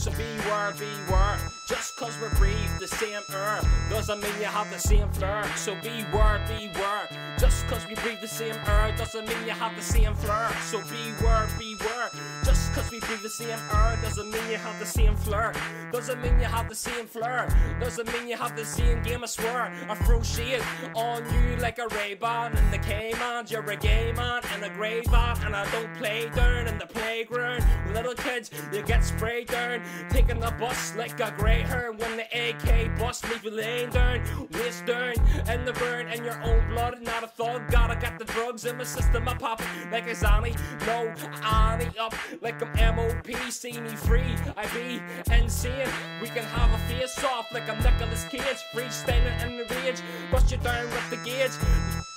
So beware, beware. Just cause we breathe the same air doesn't mean you have the same flair. So beware, beware. Just cause we breathe the same air doesn't mean you have the same flair. So be beware, beware. We breathe the same air doesn't mean you have the same flair. Doesn't mean you have the same flair. Doesn't mean you have the same game, I swear. I throw shit on you like a Ray-Ban and the K-Man. You're a gay man and a grey van, and I don't play down in the playground. Little kids, you get sprayed down. Taking the bus like a greyhound when the AK bus leave you laying down. Waist down in the burn in your own blood. Not a thug, God, I got the drugs in my system. I pop like a Zanny. No, Annie up like I'm MOP. See me free, I be and insane. We can have a face off like I'm Nicolas Cage. Freestyling in the rage. Bust you down with the gauge.